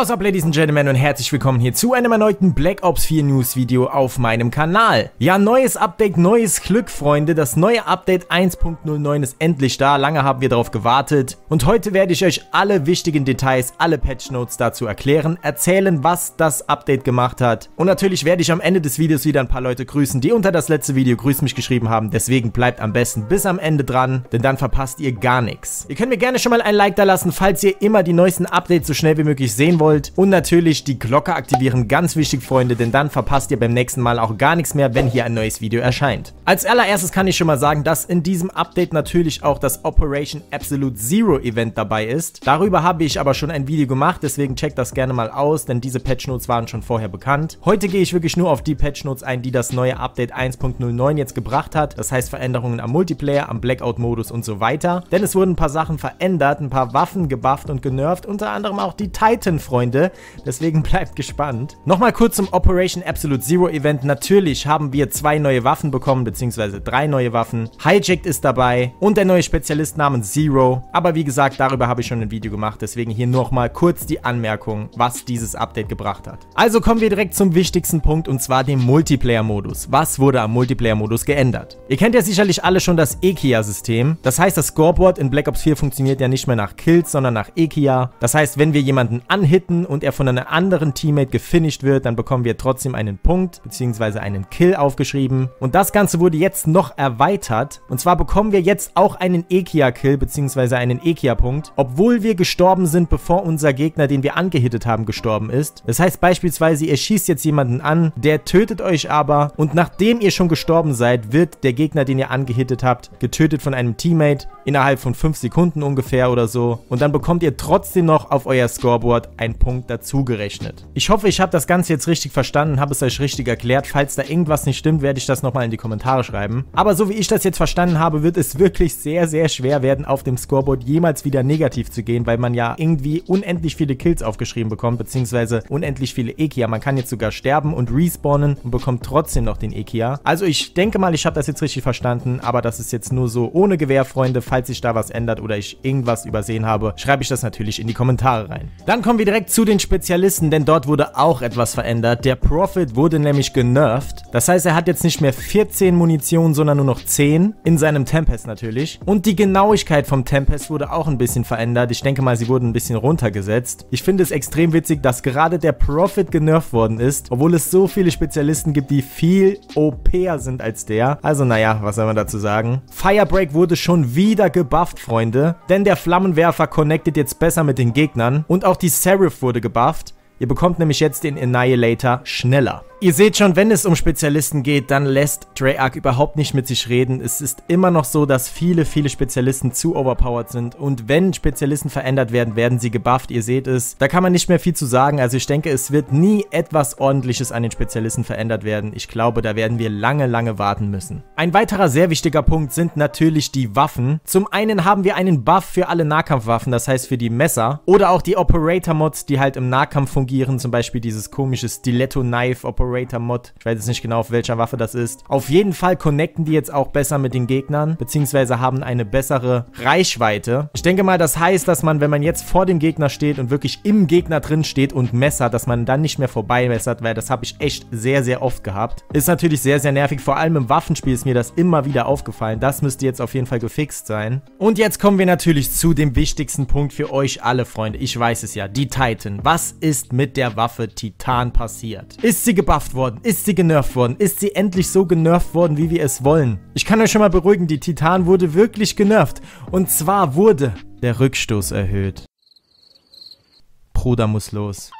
What's up, Ladies and Gentlemen, und herzlich willkommen hier zu einem erneuten Black Ops 4 News Video auf meinem Kanal. Ja, neues Update, neues Glück, Freunde. Das neue Update 1.09 ist endlich da. Lange haben wir darauf gewartet. Und heute werde ich euch alle wichtigen Details, alle Patch Notes dazu erklären, erzählen, was das Update gemacht hat. Und natürlich werde ich am Ende des Videos wieder ein paar Leute grüßen, die unter das letzte Video Grüß mich geschrieben haben. Deswegen bleibt am besten bis am Ende dran, denn dann verpasst ihr gar nichts. Ihr könnt mir gerne schon mal ein Like da lassen, falls ihr immer die neuesten Updates so schnell wie möglich sehen wollt wollt. Und natürlich die Glocke aktivieren, ganz wichtig, Freunde, denn dann verpasst ihr beim nächsten Mal auch gar nichts mehr, wenn hier ein neues Video erscheint. Als allererstes kann ich schon mal sagen, dass in diesem Update natürlich auch das Operation Absolute Zero Event dabei ist. Darüber habe ich aber schon ein Video gemacht, deswegen checkt das gerne mal aus, denn diese Patch Notes waren schon vorher bekannt. Heute gehe ich wirklich nur auf die Patch Notes ein, die das neue Update 1.09 jetzt gebracht hat. Das heißt Veränderungen am Multiplayer, am Blackout-Modus und so weiter. Denn es wurden ein paar Sachen verändert, ein paar Waffen gebufft und genervt, unter anderem auch die Titan-Freunde Freunde. Deswegen bleibt gespannt. Nochmal kurz zum Operation Absolute Zero Event. Natürlich haben wir zwei neue Waffen bekommen, beziehungsweise drei neue Waffen. Hijacked ist dabei und der neue Spezialist namens Zero. Aber wie gesagt, darüber habe ich schon ein Video gemacht. Deswegen hier nochmal kurz die Anmerkung, was dieses Update gebracht hat. Also kommen wir direkt zum wichtigsten Punkt und zwar dem Multiplayer-Modus. Was wurde am Multiplayer-Modus geändert? Ihr kennt ja sicherlich alle schon das Ekia-System. Das heißt, das Scoreboard in Black Ops 4 funktioniert ja nicht mehr nach Kills, sondern nach Ekia. Das heißt, wenn wir jemanden anhitten, hitten und er von einem anderen Teammate gefinisht wird, dann bekommen wir trotzdem einen Punkt bzw. einen Kill aufgeschrieben. Und das Ganze wurde jetzt noch erweitert. Und zwar bekommen wir jetzt auch einen Ekia-Kill bzw. einen Ekia-Punkt, obwohl wir gestorben sind, bevor unser Gegner, den wir angehittet haben, gestorben ist. Das heißt beispielsweise, ihr schießt jetzt jemanden an, der tötet euch aber und nachdem ihr schon gestorben seid, wird der Gegner, den ihr angehittet habt, getötet von einem Teammate innerhalb von 5 Sekunden ungefähr oder so. Und dann bekommt ihr trotzdem noch auf euer Scoreboard ein Punkt dazu gerechnet. Ich hoffe, ich habe das Ganze jetzt richtig verstanden, habe es euch richtig erklärt. Falls da irgendwas nicht stimmt, werde ich das nochmal in die Kommentare schreiben. Aber so wie ich das jetzt verstanden habe, wird es wirklich sehr, sehr schwer werden, auf dem Scoreboard jemals wieder negativ zu gehen, weil man ja irgendwie unendlich viele Kills aufgeschrieben bekommt, beziehungsweise unendlich viele Ekia. Man kann jetzt sogar sterben und respawnen und bekommt trotzdem noch den Ekia. Also ich denke mal, ich habe das jetzt richtig verstanden, aber das ist jetzt nur so ohne Gewehr, Freunde. Falls sich da was ändert oder ich irgendwas übersehen habe, schreibe ich das natürlich in die Kommentare rein. Dann kommen wir direkt zu den Spezialisten, denn dort wurde auch etwas verändert. Der Prophet wurde nämlich genervt. Das heißt, er hat jetzt nicht mehr 14 Munition, sondern nur noch 10. In seinem Tempest natürlich. Und die Genauigkeit vom Tempest wurde auch ein bisschen verändert. Ich denke mal, sie wurden ein bisschen runtergesetzt. Ich finde es extrem witzig, dass gerade der Prophet genervt worden ist, obwohl es so viele Spezialisten gibt, die viel OPer sind als der. Also naja, was soll man dazu sagen? Firebreak wurde schon wieder gebufft, Freunde. Denn der Flammenwerfer connectet jetzt besser mit den Gegnern. Und auch die Seraph wurde gebufft. Ihr bekommt nämlich jetzt den Annihilator schneller. Ihr seht schon, wenn es um Spezialisten geht, dann lässt Treyarch überhaupt nicht mit sich reden. Es ist immer noch so, dass viele, viele Spezialisten zu overpowered sind und wenn Spezialisten verändert werden, werden sie gebufft. Ihr seht es. Da kann man nicht mehr viel zu sagen. Also ich denke, es wird nie etwas ordentliches an den Spezialisten verändert werden. Ich glaube, da werden wir lange, lange warten müssen. Ein weiterer sehr wichtiger Punkt sind natürlich die Waffen. Zum einen haben wir einen Buff für alle Nahkampfwaffen, das heißt für die Messer oder auch die Operator-Mods, die halt im Nahkampf fungieren, zum Beispiel dieses komische Stiletto-Knife Operator Operator Mod. Ich weiß jetzt nicht genau, auf welcher Waffe das ist. Auf jeden Fall connecten die jetzt auch besser mit den Gegnern, beziehungsweise haben eine bessere Reichweite. Ich denke mal, das heißt, dass man, wenn man jetzt vor dem Gegner steht und wirklich im Gegner drin steht und messert, dass man dann nicht mehr vorbei messert, weil das habe ich echt sehr, sehr oft gehabt. Ist natürlich sehr, sehr nervig. Vor allem im Waffenspiel ist mir das immer wieder aufgefallen. Das müsste jetzt auf jeden Fall gefixt sein. Und jetzt kommen wir natürlich zu dem wichtigsten Punkt für euch alle, Freunde. Ich weiß es ja, die Titan. Was ist mit der Waffe Titan passiert? Ist sie gebufft? Gebufft worden? Ist sie genervt worden? Ist sie endlich so genervt worden, wie wir es wollen? Ich kann euch schon mal beruhigen, die Titan wurde wirklich genervt. Und zwar wurde der Rückstoß erhöht. Bruder muss los.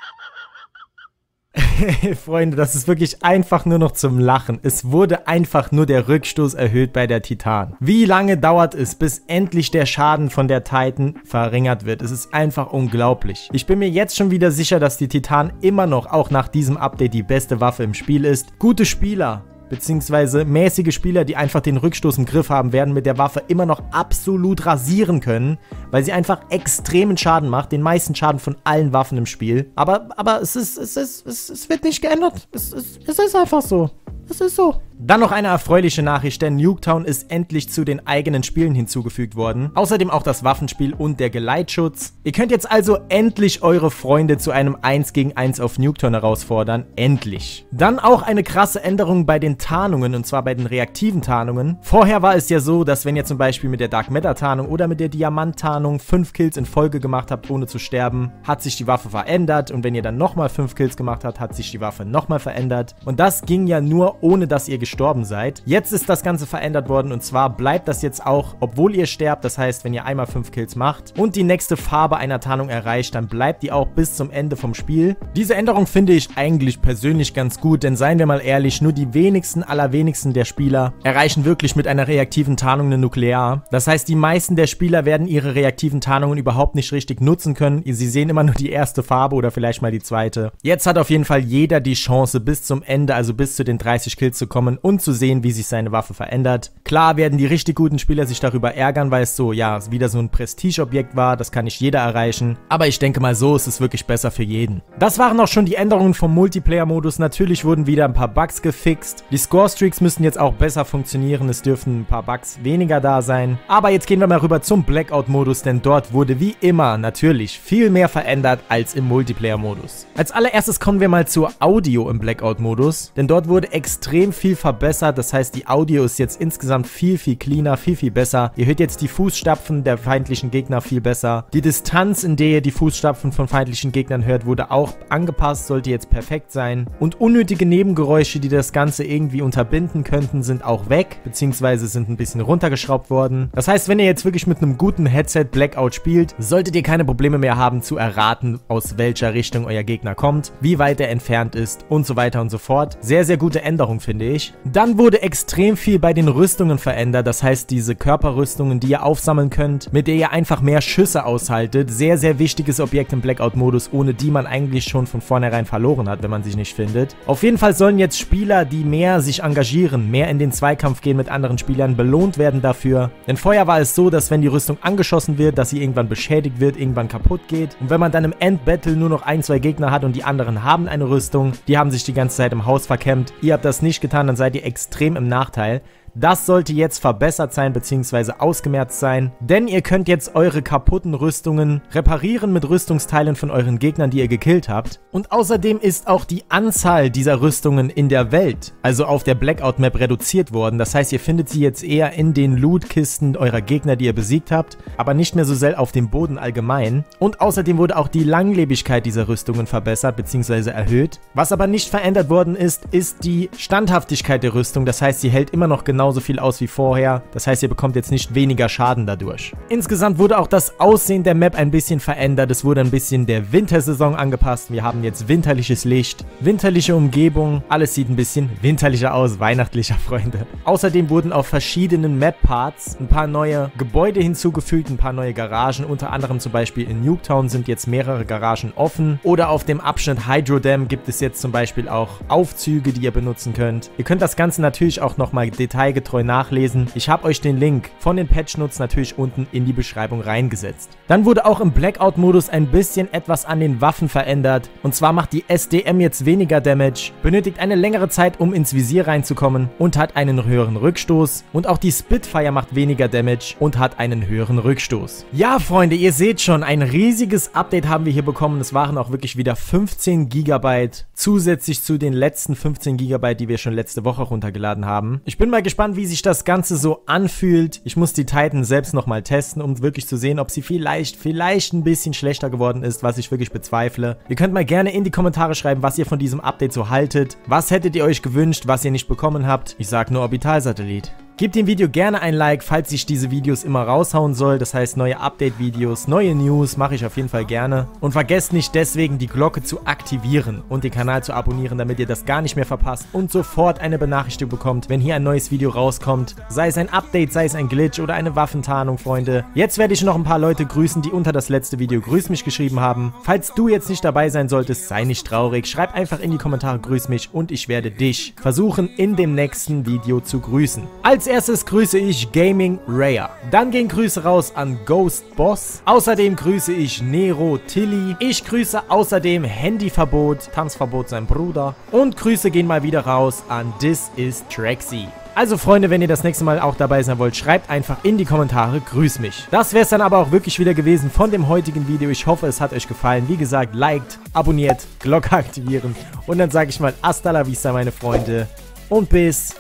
Freunde, das ist wirklich einfach nur noch zum Lachen. Es wurde einfach nur der Rückstoß erhöht bei der Titan. Wie lange dauert es, bis endlich der Schaden von der Titan verringert wird? Es ist einfach unglaublich. Ich bin mir jetzt schon wieder sicher, dass die Titan immer noch, auch nach diesem Update, die beste Waffe im Spiel ist. Gute Spieler beziehungsweise mäßige Spieler, die einfach den Rückstoß im Griff haben, werden mit der Waffe immer noch absolut rasieren können, weil sie einfach extremen Schaden macht, den meisten Schaden von allen Waffen im Spiel. Aber, aber es ist, es ist, es, es wird nicht geändert. Es, es, es ist einfach so. Das ist so. Dann noch eine erfreuliche Nachricht, denn Nuketown ist endlich zu den eigenen Spielen hinzugefügt worden. Außerdem auch das Waffenspiel und der Geleitschutz. Ihr könnt jetzt also endlich eure Freunde zu einem 1 gegen 1 auf Nuketown herausfordern. Endlich. Dann auch eine krasse Änderung bei den Tarnungen, und zwar bei den reaktiven Tarnungen. Vorher war es ja so, dass wenn ihr zum Beispiel mit der Dark Matter Tarnung oder mit der Diamant Tarnung 5 Kills in Folge gemacht habt, ohne zu sterben, hat sich die Waffe verändert. Und wenn ihr dann nochmal 5 Kills gemacht habt, hat sich die Waffe nochmal verändert. Und das ging ja nur, ohne dass ihr gestorben seid. Jetzt ist das Ganze verändert worden und zwar bleibt das jetzt auch, obwohl ihr sterbt. Das heißt, wenn ihr einmal 5 Kills macht und die nächste Farbe einer Tarnung erreicht, dann bleibt die auch bis zum Ende vom Spiel. Diese Änderung finde ich eigentlich persönlich ganz gut, denn seien wir mal ehrlich, nur die wenigsten, allerwenigsten der Spieler erreichen wirklich mit einer reaktiven Tarnung eine Nuklear. Das heißt, die meisten der Spieler werden ihre reaktiven Tarnungen überhaupt nicht richtig nutzen können. Sie sehen immer nur die erste Farbe oder vielleicht mal die zweite. Jetzt hat auf jeden Fall jeder die Chance, bis zum Ende, also bis zu den 30 Kills zu kommen und zu sehen, wie sich seine Waffe verändert. Klar werden die richtig guten Spieler sich darüber ärgern, weil es so, ja, wieder so ein Prestigeobjekt war, das kann nicht jeder erreichen. Aber ich denke mal, so ist es wirklich besser für jeden. Das waren auch schon die Änderungen vom Multiplayer-Modus. Natürlich wurden wieder ein paar Bugs gefixt. Die Score-Streaks müssen jetzt auch besser funktionieren. Es dürfen ein paar Bugs weniger da sein. Aber jetzt gehen wir mal rüber zum Blackout-Modus, denn dort wurde wie immer natürlich viel mehr verändert als im Multiplayer-Modus. Als allererstes kommen wir mal zur Audio im Blackout-Modus, denn dort wurde extrem viel verbessert. Das heißt, die Audio ist jetzt insgesamt viel, viel cleaner, viel, viel besser. Ihr hört jetzt die Fußstapfen der feindlichen Gegner viel besser. Die Distanz, in der ihr die Fußstapfen von feindlichen Gegnern hört, wurde auch angepasst, sollte jetzt perfekt sein. Und unnötige Nebengeräusche, die das Ganze irgendwie unterbinden könnten, sind auch weg, beziehungsweise sind ein bisschen runtergeschraubt worden. Das heißt, wenn ihr jetzt wirklich mit einem guten Headset Blackout spielt, solltet ihr keine Probleme mehr haben zu erraten, aus welcher Richtung euer Gegner kommt, wie weit er entfernt ist und so weiter und so fort. Sehr, sehr gute Änderung, finde ich. Dann wurde extrem viel bei den Rüstungen verändert, das heißt diese Körperrüstungen, die ihr aufsammeln könnt, mit der ihr einfach mehr Schüsse aushaltet. Sehr, sehr wichtiges Objekt im Blackout-Modus, ohne die man eigentlich schon von vornherein verloren hat, wenn man sich nicht findet. Auf jeden Fall sollen jetzt Spieler, die mehr sich engagieren, mehr in den Zweikampf gehen mit anderen Spielern, belohnt werden dafür. Denn vorher war es so, dass wenn die Rüstung angeschossen wird, dass sie irgendwann beschädigt wird, irgendwann kaputt geht. Und wenn man dann im Endbattle nur noch ein, zwei Gegner hat und die anderen haben eine Rüstung, die haben sich die ganze Zeit im Haus verkämmt, ihr habt das nicht getan, dann seid ihr extrem im Nachteil. Das sollte jetzt verbessert sein bzw. ausgemerzt sein, denn ihr könnt jetzt eure kaputten Rüstungen reparieren mit Rüstungsteilen von euren Gegnern, die ihr gekillt habt. Und außerdem ist auch die Anzahl dieser Rüstungen in der Welt, also auf der Blackout-Map, reduziert worden. Das heißt, ihr findet sie jetzt eher in den Lootkisten eurer Gegner, die ihr besiegt habt, aber nicht mehr so sehr auf dem Boden allgemein. Und außerdem wurde auch die Langlebigkeit dieser Rüstungen verbessert bzw. erhöht. Was aber nicht verändert worden ist, ist die Standhaftigkeit der Rüstung. Das heißt, sie hält immer noch genau genauso viel aus wie vorher. Das heißt, ihr bekommt jetzt nicht weniger Schaden dadurch. Insgesamt wurde auch das Aussehen der Map ein bisschen verändert. Es wurde ein bisschen der Wintersaison angepasst. Wir haben jetzt winterliches Licht, winterliche Umgebung. Alles sieht ein bisschen winterlicher aus, weihnachtlicher, Freunde. Außerdem wurden auf verschiedenen Map-Parts ein paar neue Gebäude hinzugefügt, ein paar neue Garagen. Unter anderem zum Beispiel in Nuketown sind jetzt mehrere Garagen offen. Oder auf dem Abschnitt Hydro Dam gibt es jetzt zum Beispiel auch Aufzüge, die ihr benutzen könnt. Ihr könnt das Ganze natürlich auch nochmal detailliert detailgetreu nachlesen. Ich habe euch den Link von den Patch Notes natürlich unten in die Beschreibung reingesetzt. Dann wurde auch im Blackout-Modus ein bisschen etwas an den Waffen verändert. Und zwar macht die SDM jetzt weniger Damage, benötigt eine längere Zeit, um ins Visier reinzukommen und hat einen höheren Rückstoß. Und auch die Spitfire macht weniger Damage und hat einen höheren Rückstoß. Ja, Freunde, ihr seht schon, ein riesiges Update haben wir hier bekommen. Es waren auch wirklich wieder 15 GB zusätzlich zu den letzten 15 GB, die wir schon letzte Woche runtergeladen haben. Ich bin mal gespannt, gespannt, wie sich das Ganze so anfühlt. Ich muss die Titan selbst nochmal testen, um wirklich zu sehen, ob sie vielleicht, vielleicht ein bisschen schlechter geworden ist, was ich wirklich bezweifle. Ihr könnt mal gerne in die Kommentare schreiben, was ihr von diesem Update so haltet. Was hättet ihr euch gewünscht, was ihr nicht bekommen habt? Ich sag nur Orbitalsatellit. Gebt dem Video gerne ein Like, falls ich diese Videos immer raushauen soll. Das heißt, neue Update-Videos, neue News mache ich auf jeden Fall gerne. Und vergesst nicht deswegen, die Glocke zu aktivieren und den Kanal zu abonnieren, damit ihr das gar nicht mehr verpasst und sofort eine Benachrichtigung bekommt, wenn hier ein neues Video rauskommt. Sei es ein Update, sei es ein Glitch oder eine Waffentarnung, Freunde. Jetzt werde ich noch ein paar Leute grüßen, die unter das letzte Video Grüß mich geschrieben haben. Falls du jetzt nicht dabei sein solltest, sei nicht traurig. Schreib einfach in die Kommentare Grüß mich und ich werde dich versuchen, in dem nächsten Video zu grüßen. Als erstes grüße ich Gaming Rare. Dann gehen Grüße raus an Ghost Boss. Außerdem grüße ich Nero Tilly. Ich grüße außerdem Handyverbot, Tanzverbot sein Bruder. Und Grüße gehen mal wieder raus an This is Traxy. Also Freunde, wenn ihr das nächste Mal auch dabei sein wollt, schreibt einfach in die Kommentare, grüß mich. Das wäre es dann aber auch wirklich wieder gewesen von dem heutigen Video. Ich hoffe, es hat euch gefallen. Wie gesagt, liked, abonniert, Glocke aktivieren. Und dann sage ich mal hasta la vista, meine Freunde. Und bis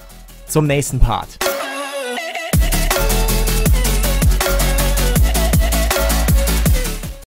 zum nächsten Part.